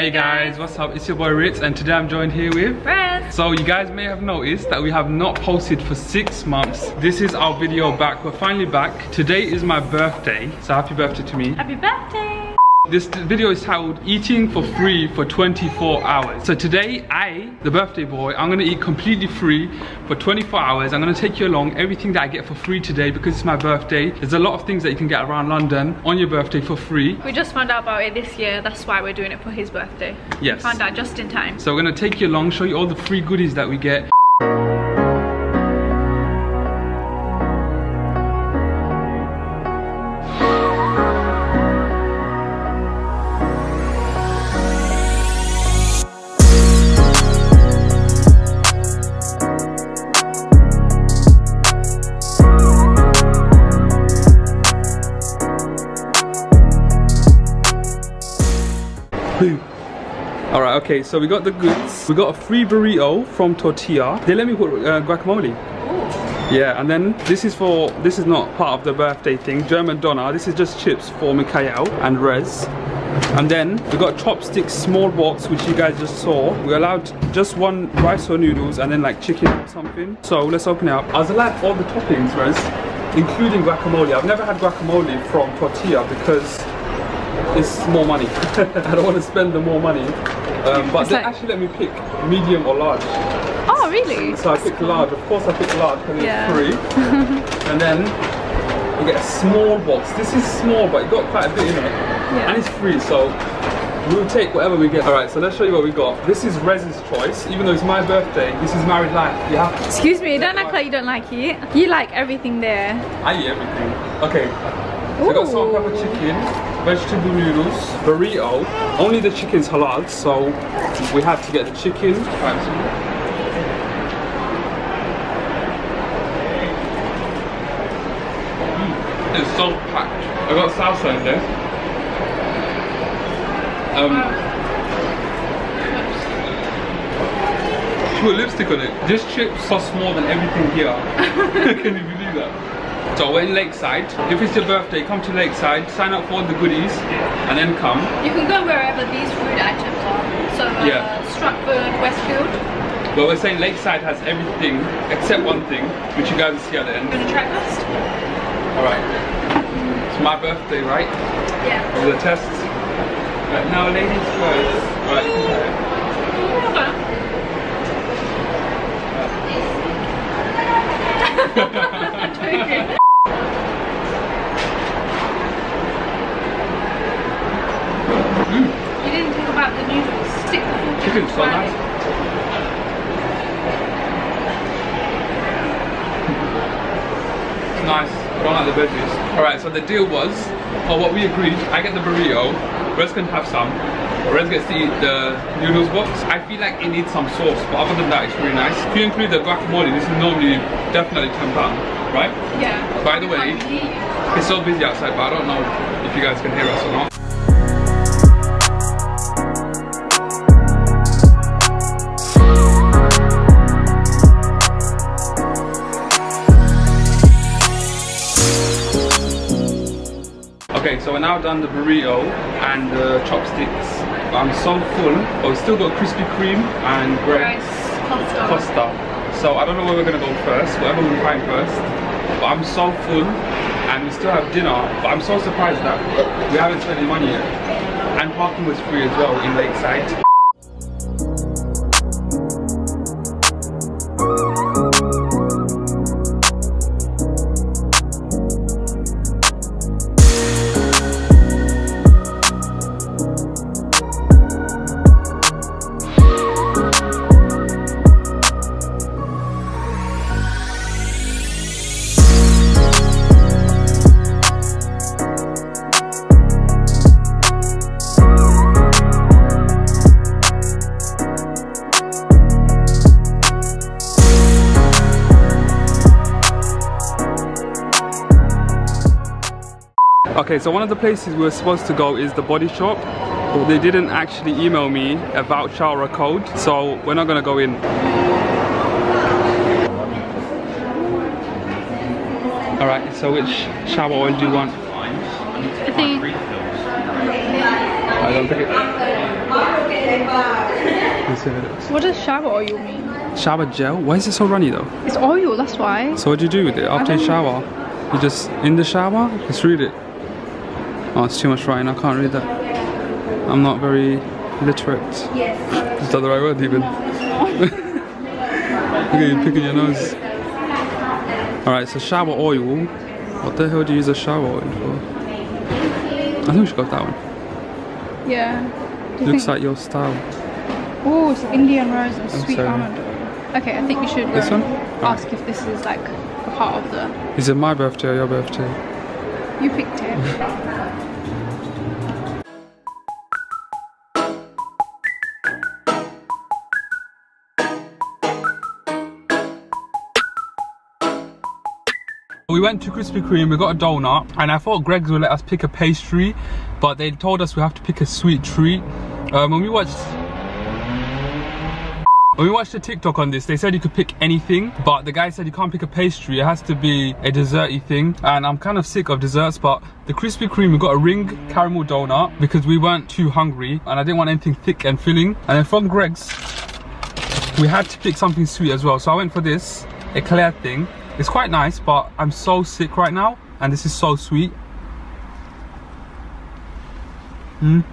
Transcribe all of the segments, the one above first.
Hey guys, what's up? It's your boy Ritz and today I'm joined here with Friends. So you guys may have noticed that we have not posted for six months. This is our video back. We're finally back. Today is my birthday. So happy birthday to me. Happy birthday. This video is titled Eating for Free for 24 Hours. So today, I, the birthday boy, I'm gonna eat completely free for 24 hours. I'm gonna take you along everything that I get for free today because it's my birthday. There's a lot of things that you can get around London on your birthday for free. We just found out about it this year. That's why we're doing it for his birthday. Yes. Found out just in time. So we're gonna take you along, show you all the free goodies that we get. Okay, so we got the goods. We got a free burrito from Tortilla. They let me put uh, guacamole. Yeah, and then this is for, this is not part of the birthday thing, German Doner. This is just chips for Mikhail and Rez. And then we got Chopstix, small box, which you guys just saw. We allowed just one rice or noodles and then like chicken or something. So let's open it up. I was allowed all the toppings, Rez, including guacamole. I've never had guacamole from Tortilla because it's more money. I don't want to spend the more money. Um, but It's they like- actually let me pick medium or large. Oh, really? So I picked large. Of course I picked large because Yeah. it's free. and then we get a small box. This is small but it got quite a bit in it. Yeah. And it's free so we'll take whatever we get. Alright, so let's show you what we got. This is Rez's choice. Even though it's my birthday, this is married life. You have to Excuse me, don't act like you don't like it. You like everything there. I eat everything. Okay. So we got salt pepper chicken, vegetable noodles, burrito. Only the chicken's halal, so we have to get the chicken. It's so packed. I got salsa in there. Um, put lipstick on it. This chip costs more than everything here. Can you believe that? So we're in Lakeside. If it's your birthday, come to Lakeside, sign up for all the goodies, and then come. You can go wherever these food items are. So, uh, Yeah. Stratford, Westfield. But we're saying Lakeside has everything except one thing, which you guys will see at the end. Gonna try first? Alright. It's my birthday, right? Yeah. For the test. Right now, ladies first. Alright, you it. You didn't think about the noodles. Stick the full Chicken's so nice. It's nice. I don't like the veggies. Alright, so the deal was, or what we agreed, I get the burrito, Rez can have some. Gets to eat the noodles box. I feel like it needs some sauce, but other than that, it's really nice. If you include the guacamole, this is normally definitely 10 pounds, right? Yeah. By the way, Can't hear you. It's so busy outside, but I don't know if you guys can hear us or not. Okay, so we're now done the burrito and the Chopstix. I'm so full, but we still got Krispy Kreme and. Rice, pasta. Costa. So I don't know where we're gonna go first, whatever we find first. But I'm so full and we still have dinner. But I'm so surprised that we haven't spent any money yet. And parking was free as well in Lakeside. Okay, so one of the places we were supposed to go is the body shop. But they didn't actually email me a voucher or a code, so we're not gonna go in. Alright, so which shower oil do you want? I think I don't think it. see if it is. What does shower oil mean? Shower gel? Why is it so runny though? It's oil, that's why. So what do you do with it after you shower? You just in the shower? Just read it. Oh, it's too much writing. I can't read that. I'm not very literate. Yes. Is that the right word even? Look at you picking your nose. Alright, so shower oil. What the hell do you use a shower oil for? I think we should go with that one. Yeah. Looks think- like your style. Oh, it's Indian rose and I'm sweet sorry. almond oil. Okay, I think you should This um, one? and ask if this is like a part of the. Is it my birthday or your birthday? You picked it. We went to Krispy Kreme, we got a donut, and I thought Greggs would let us pick a pastry, but they told us we have to pick a sweet treat. Um, when we watched when we watched a TikTok on this, they said you could pick anything, but the guy said you can't pick a pastry, it has to be a desserty thing. And I'm kind of sick of desserts, but the Krispy Kreme, we got a ring caramel donut because we weren't too hungry and I didn't want anything thick and filling. And then from Greggs, we had to pick something sweet as well. So I went for this eclair thing. It's quite nice, but I'm so sick right now, and this is so sweet. Mm.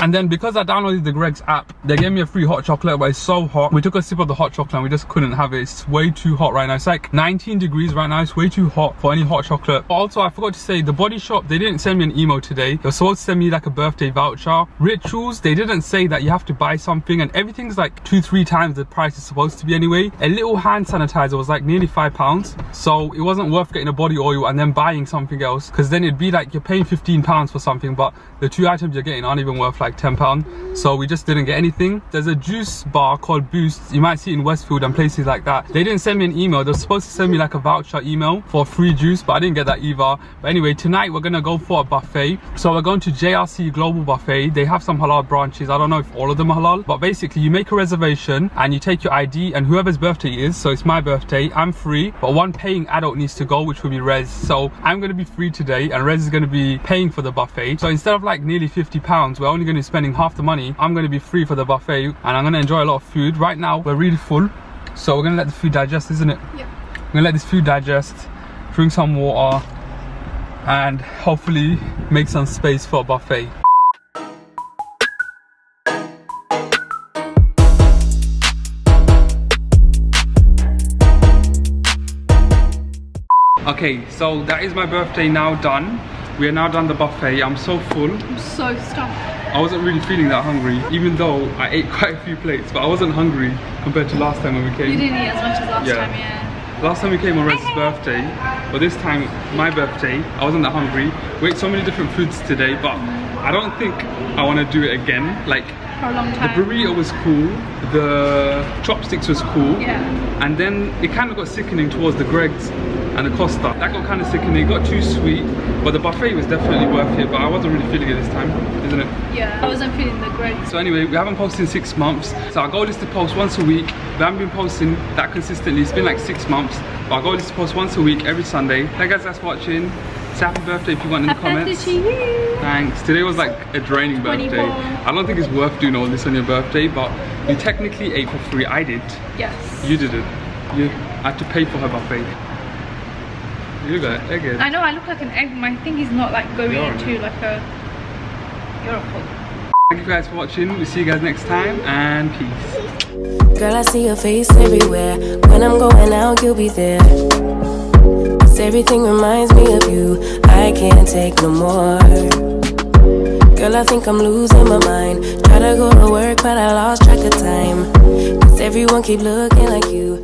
And then because I downloaded the Greggs app, they gave me a free hot chocolate, but it's so hot. We took a sip of the hot chocolate and we just couldn't have it. It's way too hot right now. It's like 19 degrees right now. It's way too hot for any hot chocolate. Also, I forgot to say, the body shop, they didn't send me an email today. They were supposed to send me like a birthday voucher. Rituals, they didn't say that you have to buy something and everything's like two, three times the price is supposed to be anyway. A little hand sanitizer was like nearly five pounds. So it wasn't worth getting a body oil and then buying something else because then it'd be like you're paying 15 pounds for something, but the two items you're getting aren't even worth like 10 pounds. So we just didn't get anything. There's a juice bar called Boost. You might see it in Westfield and places like that. They didn't send me an email. they're supposed to send me like a voucher email for free juice, but I didn't get that either. But anyway, tonight we're gonna go for a buffet. So we're going to JRC Global Buffet. They have some halal branches. I don't know if all of them are halal, but basically you make a reservation and you take your ID and whoever's birthday is. So it's my birthday. I'm free, but one paying adult needs to go, which will be Rez. So I'm gonna be free today and Rez is gonna be paying for the buffet. So instead of like nearly 50 pounds, we're only gonna be spending half the money. I'm gonna be free for the buffet and I'm gonna enjoy a lot of food. Right now, we're really full. So we're gonna let the food digest, isn't it? Yeah. I'm gonna let this food digest, drink some water, and hopefully make some space for a buffet. Okay, so that is my birthday now done. We are now done the buffet. I'm so full. I'm so stuffed. I wasn't really feeling that hungry, even though I ate quite a few plates, but I wasn't hungry compared to last time when we came. You didn't eat as much as last Yeah. time, yeah. Last time we came on Rez's birthday, but this time, my birthday, I wasn't that hungry. We ate so many different foods today, but I don't think I want to do it again. Like, For a long the burrito was cool, the Chopstix was cool, Yeah. and then it kind of got sickening towards the Greggs and the Costa. That got kind of sickening, it got too sweet, but the buffet was definitely worth it, but I wasn't really feeling it this time, isn't it? Yeah. I wasn't feeling the great. So anyway, we haven't posted in six months. So our goal is to post once a week. We haven't been posting that consistently. It's been like six months. But our goal is to post once a week every Sunday. Thank you guys that's watching. Say happy birthday if you want in the Happy birthday comments. to you. Thanks. Today was like a draining 24. birthday. I don't think it's worth doing all this on your birthday, but you technically ate for free. I did. Yes. You didn't. You had to pay for her buffet. You got it again. I know I look like an egg. My thing is not like going You're into like a. You're a pug. Thank you guys for watching. We'll see you guys next time and peace. Girl, I see your face everywhere. When I'm going out, you'll be there. 'Cause everything reminds me of you. I can't take no more. Girl, I think I'm losing my mind. Try to go to work, but I lost track of time. 'Cause everyone keep looking like you.